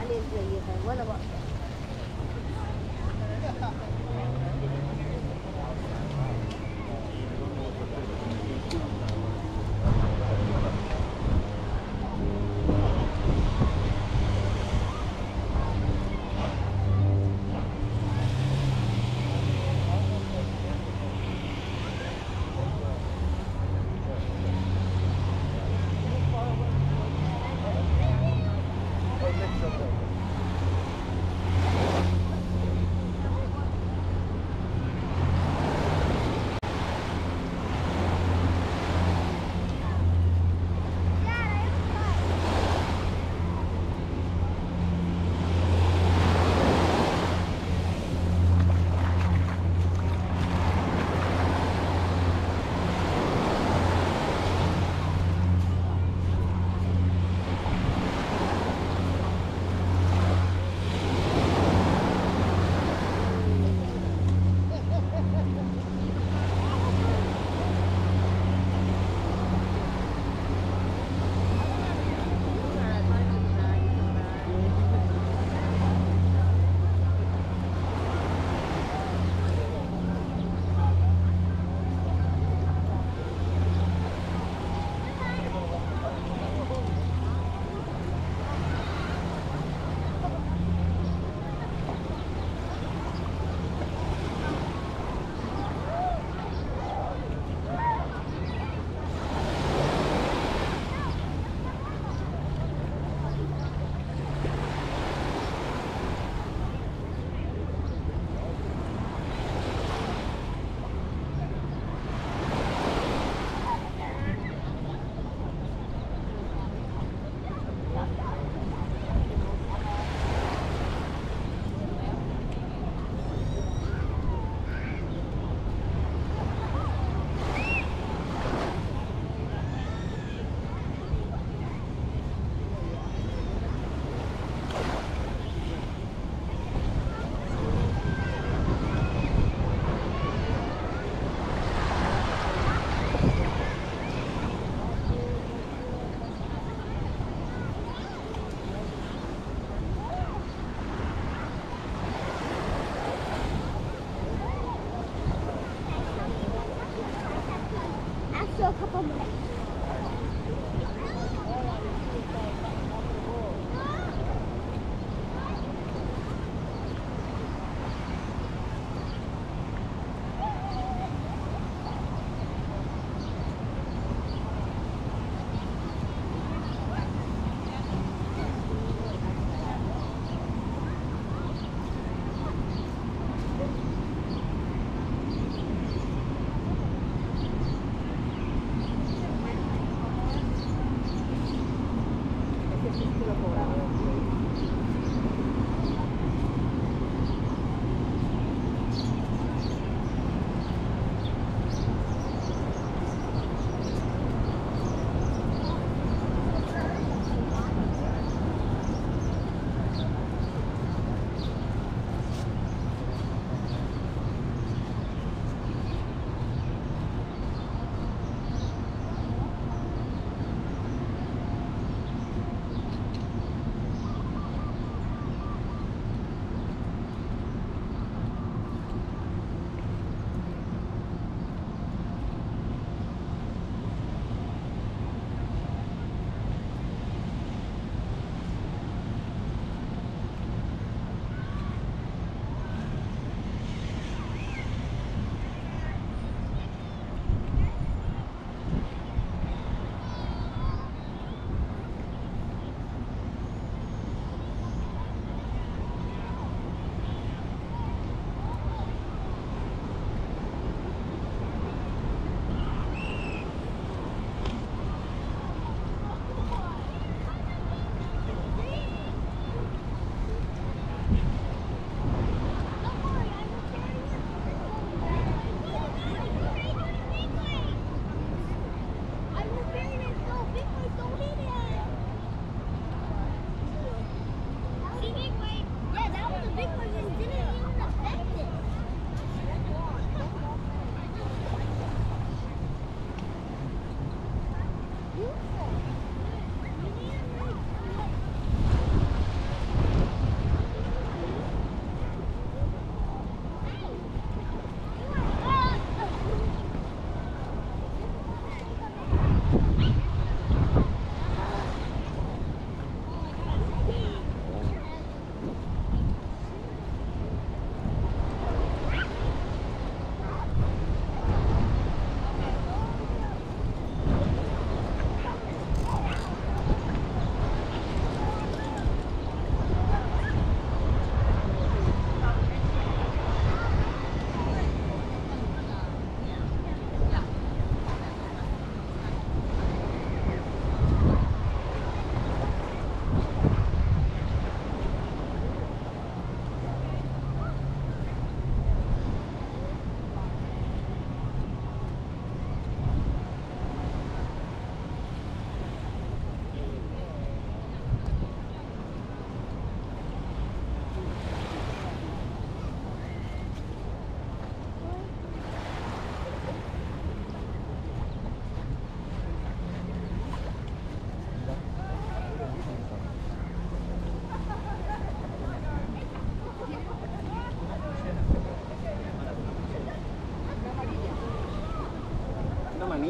عليه زيها ولا بقدر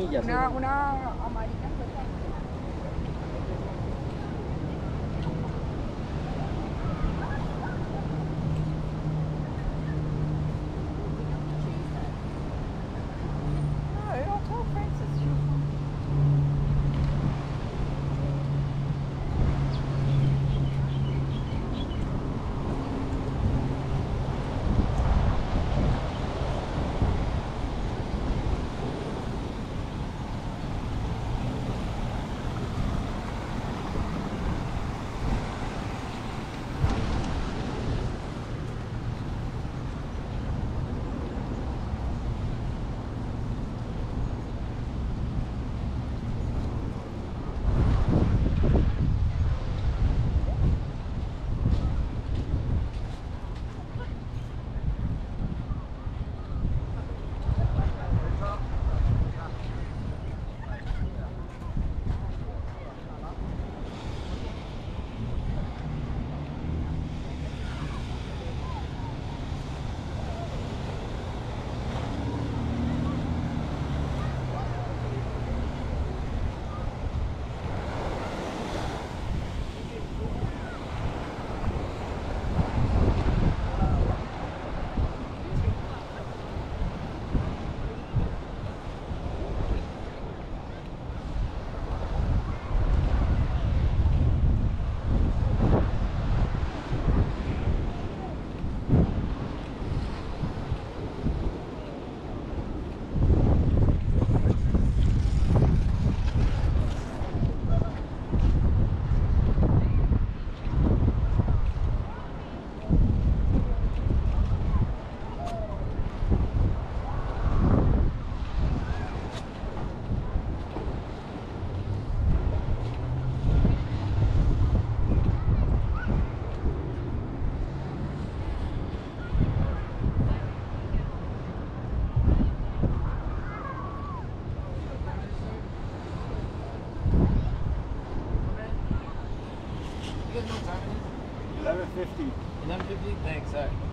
Una manilla. Una, sí. una 50. 1150? Thanks, sorry.